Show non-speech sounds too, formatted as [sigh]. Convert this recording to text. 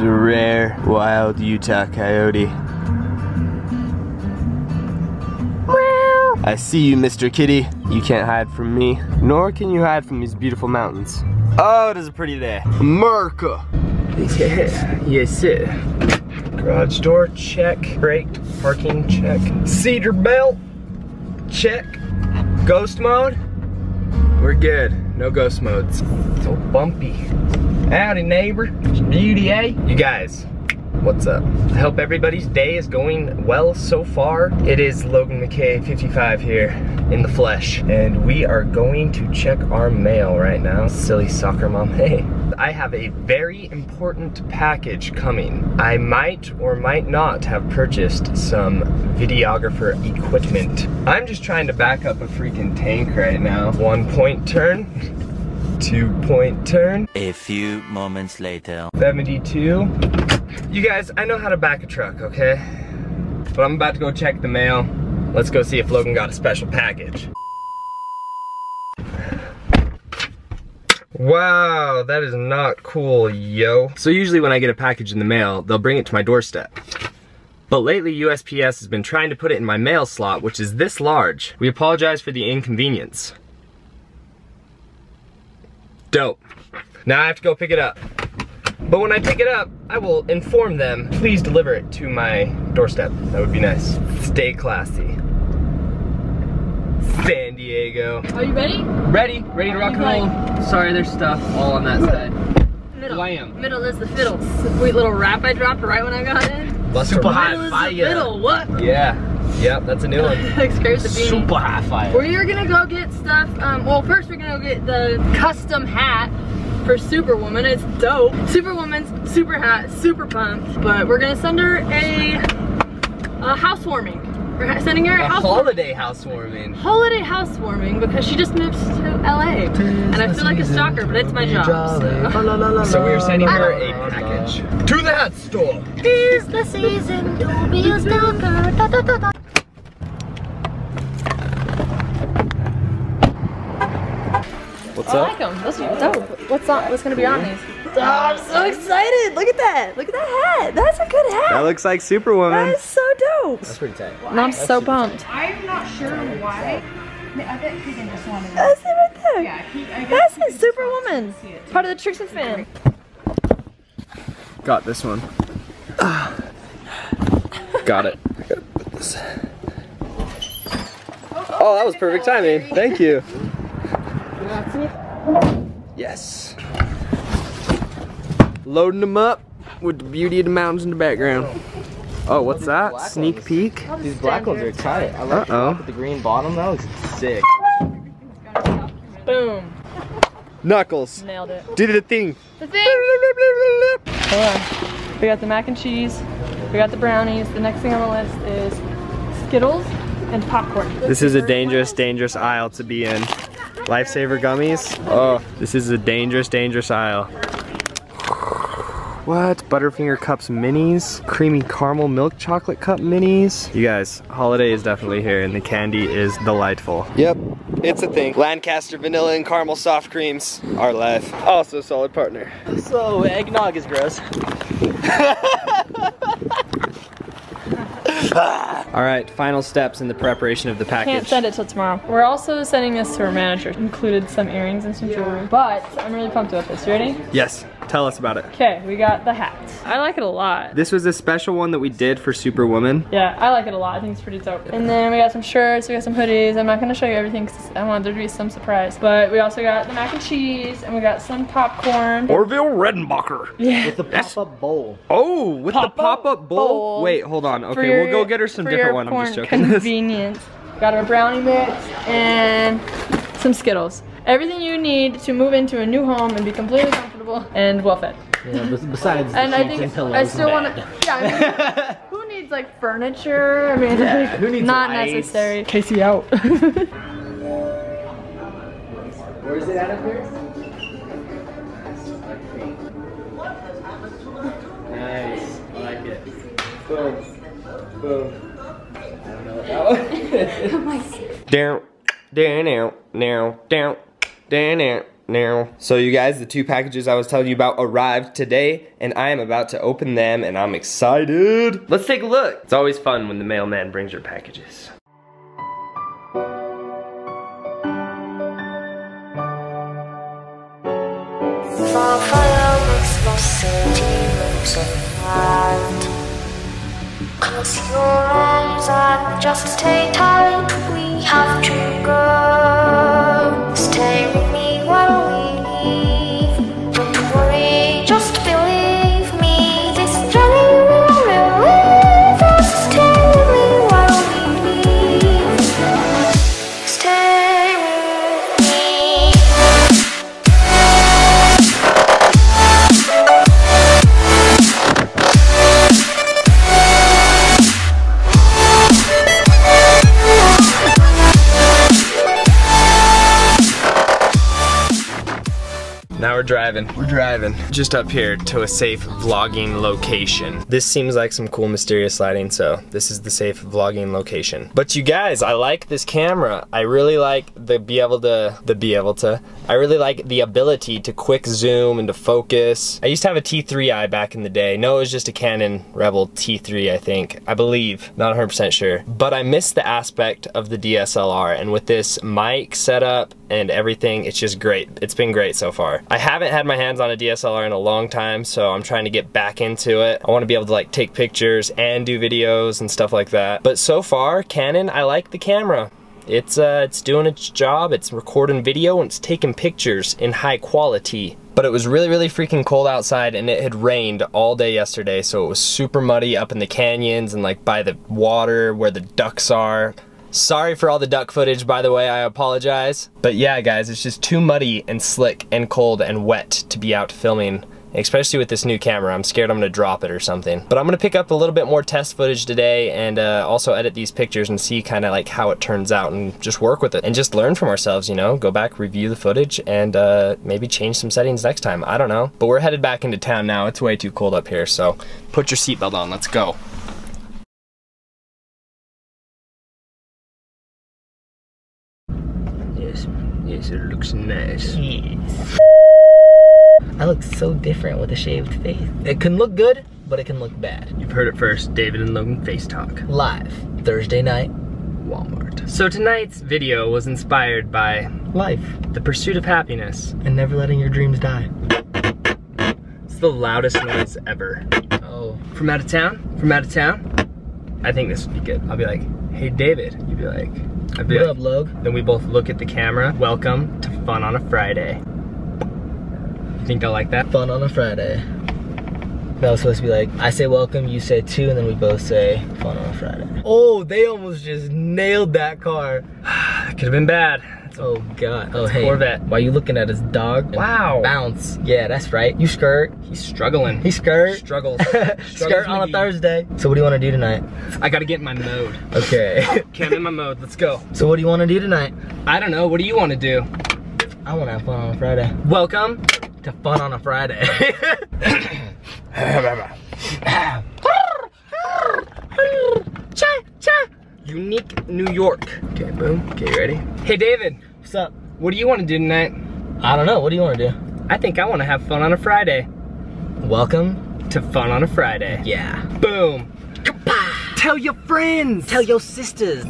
a rare wild Utah coyote. I see you, Mr. Kitty. You can't hide from me, nor can you hide from these beautiful mountains. Oh, it is a pretty day. America. Yeah, yes sir. Garage door, check. Brake, parking, check. Cedar belt, check. Ghost mode, we're good. No ghost modes. So bumpy. Howdy neighbor, it's beauty, eh? You guys, what's up? I hope everybody's day is going well so far. It is Logan McKay, 55 here in the flesh. And we are going to check our mail right now. Silly soccer mom, [laughs] hey. I have a very important package coming. I might or might not have purchased some videographer equipment. I'm just trying to back up a freaking tank right now. One point turn, [laughs] two point turn, A few moments later. 72. You guys, I know how to back a truck, okay? But I'm about to go check the mail. Let's go see if Logan got a special package. Wow, that is not cool, yo. So usually when I get a package in the mail, they'll bring it to my doorstep. But lately, USPS has been trying to put it in my mail slot, which is this large. We apologize for the inconvenience. Dope. Now I have to go pick it up. But when I pick it up, I will inform them, please deliver it to my doorstep. That would be nice. Stay classy. Diego. Are you ready? Ready, ready to rock and roll. Sorry, there's stuff all on that side. Middle. Wham. Middle is the fiddle. Sweet little rap I dropped right when I got in. Buster Middle high is the fire. fiddle. What? Yeah, yep, that's a new one. like scares the beanie. Super high fire. We are gonna go get stuff. Um, well, first we're gonna go get the custom hat for Superwoman. It's dope. Superwoman's super hat, super pumped. But we're gonna send her a, a housewarming. We're sending her a, A housewarming. holiday housewarming. holiday housewarming because she just moved to LA. And I feel like a stalker, but it's my job. So. So we are sending her a package to the hat store. Tis the season to be a stalker. Da, da, da, What's I up? like them. Those are dope. What's on? What's gonna be on these? Oh, I'm so excited! Look at that! Look at that hat! That's a good hat. That looks like Superwoman. That is so dope. That's pretty tight. And I'm so pumped. I'm not sure why. I bet Keegan just wanted That's it right there. Yeah, he, I That's he it, Superwoman. wants to see it. Part of the Trixie fam. Got this one. [sighs] Got it. Oh, that was perfect timing. Thank you. Yes. Loading them up with the beauty of the mountains in the background. Oh, what's that? Sneak peek? These black ones are tight. I like Uh-oh. the the green bottom. That looks sick. Boom. Knuckles. Nailed it. Did the thing. The thing. Hold on. We got the mac and cheese. We got the brownies. The next thing on the list is Skittles and popcorn. This is a dangerous, dangerous aisle to be in. Lifesaver gummies. Oh, this is a dangerous, dangerous aisle. What? Butterfinger Cups minis? Creamy caramel milk chocolate cup minis? You guys, holiday is definitely here and the candy is delightful. Yep, it's a thing. Lancaster vanilla and caramel soft creams are life. Also a solid partner. So eggnog is gross. [laughs] [laughs] All right, final steps in the preparation of the package. Can't send it till tomorrow. We're also sending this to our manager. Included some earrings and some jewelry. But I'm really pumped about this. You ready? Yes, tell us about it. Okay, we got the hat. I like it a lot. This was a special one that we did for Superwoman. Yeah, I like it a lot. I think it's pretty dope. And then we got some shirts, we got some hoodies. I'm not gonna show you everything because I want there to be some surprise. But we also got the mac and cheese and we got some popcorn. Orville Redenbacher. yeah. With the pop-up bowl. Oh, with Pop-up the pop-up bowl? bowl. Wait, hold on. Okay, your- we'll go get her some different one. I'm just joking. [laughs] Convenience. got our brownie mix and some Skittles. Everything you need to move into a new home and be completely comfortable and well fed. Yeah, besides the And I think and pillows I still want to. bed. Yeah. I mean, [laughs] who needs like furniture? I mean, like, who needs not lights? necessary. Casey out. [laughs] Where is it at up here? Nice. I like it. Boom. Boom. I don't know what that was. [laughs] Oh down, down, now, now, down, down, now, now. So you guys, the two packages I was telling you about arrived today, and I am about to open them, and I'm excited. Let's take a look. It's always fun when the mailman brings your packages. Close your eyes and just stay tight. We have to go. We're driving. We're driving. Just up here to a safe vlogging location. This seems like some cool mysterious lighting, so this is the safe vlogging location. But you guys, I like this camera. I really like the be able to, the be able to, I really like the ability to quick zoom and to focus. I used to have a T3i back in the day. No, it was just a Canon Rebel T3, I think. I believe, not 100% sure. But I miss the aspect of the DSLR, and with this mic setup and everything, it's just great. It's been great so far. I haven't had my hands on a DSLR in a long time, so I'm trying to get back into it. I want to be able to like take pictures and do videos and stuff like that. But so far, Canon, I like the camera. It's uh, it's doing its job. It's recording video and it's taking pictures in high quality. But it was really, really freaking cold outside and it had rained all day yesterday, so it was super muddy up in the canyons and like by the water where the ducks are. Sorry for all the duck footage, by the way, I apologize. But yeah, guys, it's just too muddy and slick and cold and wet to be out filming, especially with this new camera. I'm scared I'm gonna drop it or something. But I'm gonna pick up a little bit more test footage today and uh, also edit these pictures and see kind of like how it turns out and just work with it and just learn from ourselves, you know? Go back, review the footage, and uh, maybe change some settings next time. I don't know. But we're headed back into town now. It's way too cold up here, so put your seatbelt on. Let's go. It looks nice. Yes. I look so different with a shaved face. It can look good, but it can look bad. You've heard it first, David and Logan Face Talk. Live, Thursday night, Walmart. So tonight's video was inspired by life, the pursuit of happiness. and never letting your dreams die. It's the loudest noise ever. Oh, From out of town? From out of town? I think this would be good. I'll be like, hey David. You'd be like, I'd be what like, up, Log? then we both look at the camera. Welcome to Fun on a Friday. You think they'll like that? Fun on a Friday. That was supposed to be like, I say welcome, you say two, and then we both say fun on a Friday. Oh, they almost just nailed that car. [sighs] Could have been bad. Oh God. Oh hey. Corvette. Why you looking at his dog? Wow. Bounce. Yeah, that's right. You skirt. He's struggling. He skirt. struggles. [laughs] skirt on a Thursday. So what do you want to do tonight? I gotta get in my mode. Okay. [laughs] Okay, I'm in my mode. Let's go. so what do you want to do tonight? I don't know. What do you want to do? I want to have fun on a Friday. Welcome. To fun on a Friday. [coughs] [coughs] [coughs] Cha cha. Unique New York. Okay, boom. Okay, ready? Hey, David. What's up? What do you want to do tonight? I don't know. What do you want to do? I think I want to have fun on a Friday. Welcome. To Fun on a Friday. Yeah. Boom. Tell your friends. Tell your sisters.